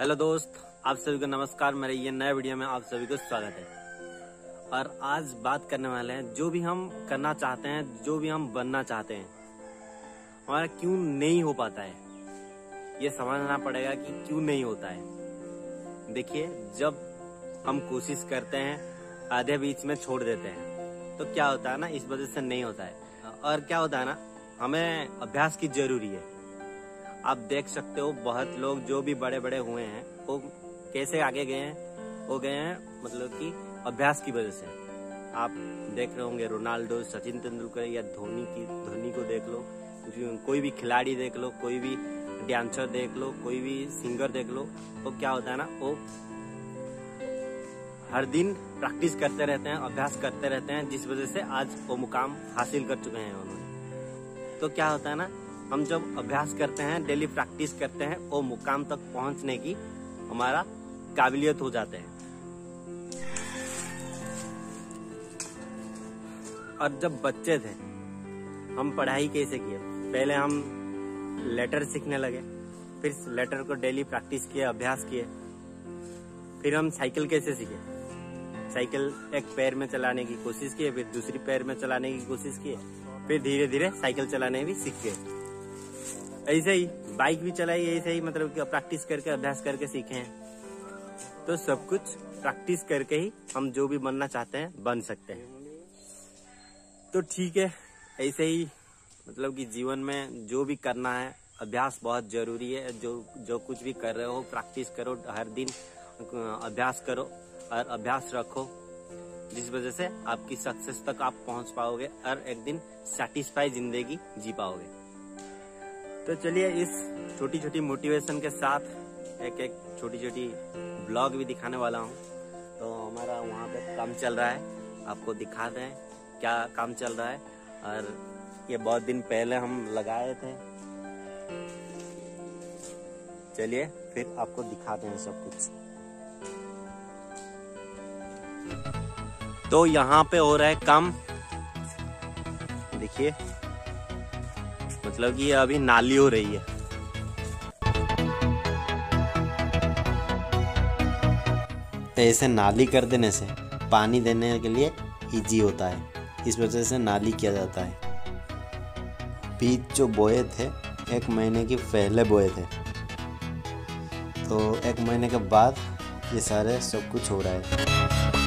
Hello दोस्त, आप सभी को नमस्कार, मेरे ये नए वीडियो में आप सभी को स्वागत है। और आज बात करने वाले हैं, जो भी हम करना चाहते हैं, जो भी हम बनना चाहते हैं, हमारा क्यों नहीं हो पाता है? ये समझना पड़ेगा कि क्यों नहीं होता है। देखिए, जब हम कोशिश करते हैं, आधे बीच में छोड़ देते हैं तो क्या होता है ना, इस वजह से नहीं होता है। और क्या होता है ना, हमें अभ्यास की ज़रूरी है। आप देख सकते हो, बहुत लोग जो भी बड़े बड़े हुए हैं, वो कैसे आगे गए हैं? वो गए हैं मतलब कि अभ्यास की वजह से। आप देख रहे होंगे, रोनाल्डो, सचिन तेंदुलकर या धोनी की, धोनी को देख लो कोई भी खिलाड़ी देख लो, कोई भी डांसर देख लो, कोई भी सिंगर देख लो, वो क्या होता है ना, वो हर दिन प्रैक्टिस करते रहते हैं, अभ्यास करते रहते हैं, जिस वजह से आज वो मुकाम हासिल कर चुके हैं उन्होंने। तो क्या होता है ना हम जब अभ्यास करते हैं डेली प्रैक्टिस करते हैं, वो मुकाम तक पहुँचने की हमारा काबिलियत हो जाते हैं। और जब बच्चे थे, हम पढ़ाई कैसे किए? पहले हम लेटर सीखने लगे, फिर लेटर को डेली प्रैक्टिस किए, अभ्यास किए। फिर हम साइकिल कैसे सीखे? साइकिल एक पैर में चलाने की कोशिश किए, फिर दूसरी पैर में चलाने की कोशिश किए, फिर धीरे धीरे साइकिल चलाने भी सीख गए। ऐसे ही बाइक भी चलाई, ऐसे ही मतलब कि प्रैक्टिस करके, अभ्यास करके सीखे हैं। तो सब कुछ प्रैक्टिस करके ही हम जो भी बनना चाहते हैं, बन सकते हैं। तो ठीक है, ऐसे ही मतलब कि जीवन में जो भी करना है, अभ्यास बहुत ज़रूरी है। जो जो कुछ भी कर रहे हो प्रैक्टिस करो, हर दिन अभ्यास करो और अभ्यास रखो, जिस वजह से आपकी सक्सेस तक आप पहुँच पाओगे और एक दिन सेटिस्फाई ज़िंदगी जी पाओगे। तो चलिए इस छोटी छोटी मोटिवेशन के साथ एक एक छोटी छोटी ब्लॉग भी दिखाने वाला हूँ। तो हमारा वहाँ पे काम चल रहा है। आपको दिखा दें क्या काम चल रहा है। और ये बहुत दिन पहले हम लगाए थे। चलिए फिर आपको दिखाते हैं सब कुछ। तो यहाँ पे हो रहा है काम। देखिए। मतलब कि अभी नाली हो रही है। ऐसे नाली कर देने से पानी देने के लिए इजी होता है। इस वजह से नाली किया जाता है। बीज जो बोए थे, एक महीने की पहले बोए थे। तो एक महीने के बाद ये सारे सब कुछ हो रहा है।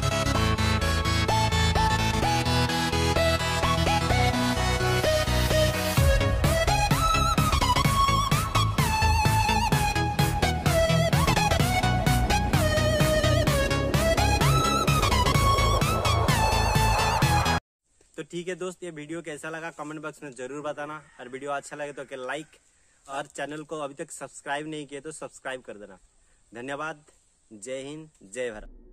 तो ठीक है दोस्त, ये वीडियो कैसा लगा कमेंट बॉक्स में ज़रूर बताना। और वीडियो अच्छा लगे तो लाइक और चैनल को अभी तक सब्सक्राइब नहीं किया तो सब्सक्राइब कर देना। धन्यवाद, जय हिंद, जय भारत।